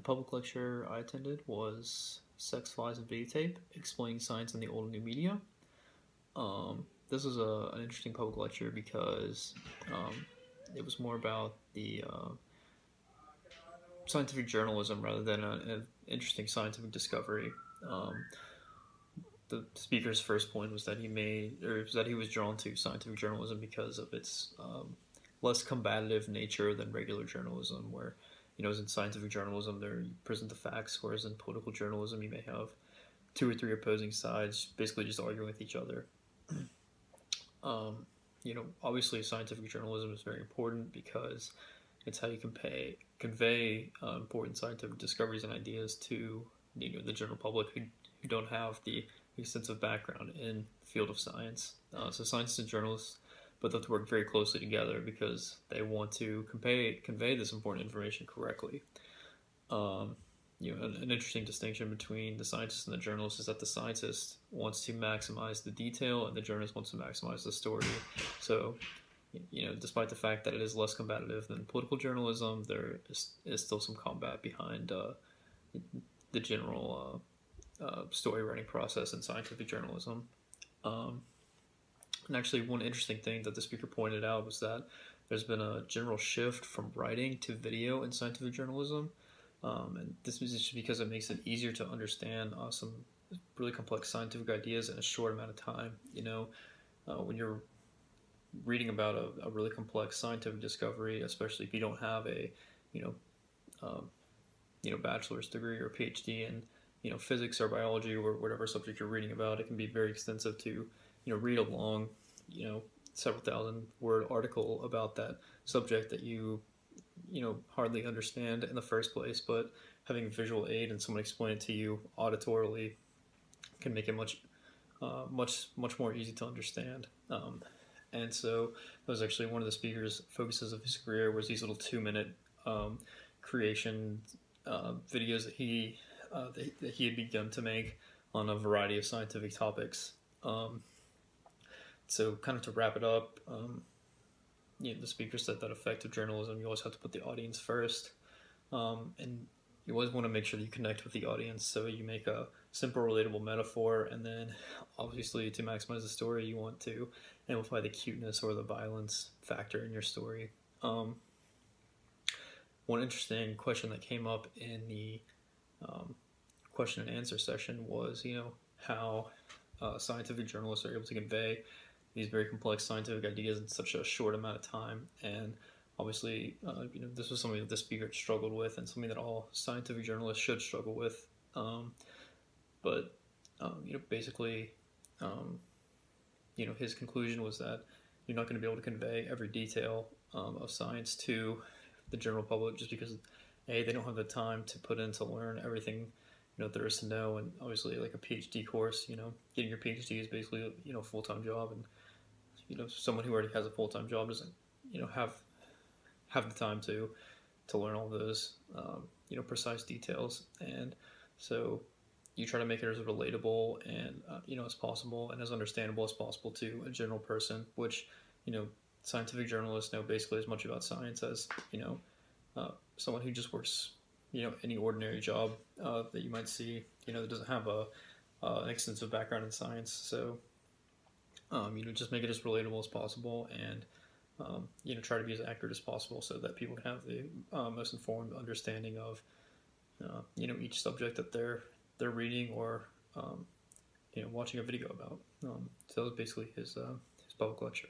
The public lecture I attended was Sex, Flies, and Videotape, Explaining Science in the Old and New Media. Um, this was a, an interesting public lecture because um, it was more about the uh, scientific journalism rather than an interesting scientific discovery. Um, the speaker's first point was that he made, or that he was drawn to scientific journalism because of its um, less combative nature than regular journalism, where you know, as in scientific journalism, there you present the facts, whereas in political journalism, you may have two or three opposing sides basically just arguing with each other. um, you know, obviously, scientific journalism is very important because it's how you convey convey uh, important scientific discoveries and ideas to you know the general public who, who don't have the extensive background in field of science. Uh, so scientists and journalists but they have to work very closely together because they want to convey convey this important information correctly. Um, you know, an, an, interesting distinction between the scientist and the journalist is that the scientist wants to maximize the detail and the journalist wants to maximize the story. So, you know, despite the fact that it is less combative than political journalism, there is, is still some combat behind uh, the general uh, uh, story writing process in scientific journalism. Um, and actually, one interesting thing that the speaker pointed out was that there's been a general shift from writing to video in scientific journalism. Um, and this is just because it makes it easier to understand uh, some really complex scientific ideas in a short amount of time. You know, uh, when you're reading about a, a, really complex scientific discovery, especially if you don't have a, you know, um, you know, bachelor's degree or PhD in, you know, physics or biology or whatever subject you're reading about, it can be very extensive to you know read a long you know several thousand word article about that subject that you you know hardly understand in the first place but having visual aid and someone explain it to you auditorily can make it much uh, much much more easy to understand. Um, and so that was actually one of the speakers focuses of his career was these little two minute um, creation uh, videos that he uh, that, that, he had begun to make on a variety of scientific topics. Um, so kind of to wrap it up, um, you know, the speaker said that effective journalism, you always have to put the audience first. Um, and you always want to make sure that you connect with the audience. So you make a simple, relatable metaphor, and then obviously to maximize the story, you want to amplify the cuteness or the violence factor in your story. Um, one interesting question that came up in the um, question and answer session was, you know, how uh, scientific journalists are able to convey these very complex scientific ideas in such a short amount of time. And obviously, uh, you know, this was something that the speaker struggled with, and something that all scientific journalists should struggle with. Um, but um, you know, basically, um, you know, his conclusion was that you're not going to be able to convey every detail um, of science to the general public just because a they don't have the time to put in to learn everything you know there is to know and obviously like a phd course you know getting your phd is basically you know full-time job and you know someone who already has a full time job doesn't you know have have the time to to learn all those um, you know precise details. And so you try to make it as relatable and uh, you know as possible and as understandable as possible to a general person which you know scientific journalists know basically as much about science as you know uh, someone who just works you know any ordinary job uh, that you might see you know that doesn't have a uh, an extensive background in science. So um, you know, just make it as relatable as possible and, um, you know, try to be as accurate as possible so that people can have the uh, most informed understanding of, uh, you know, each subject that they're they're reading or, um, you know, watching a video about. Um, so that was basically his uh, his public lecture.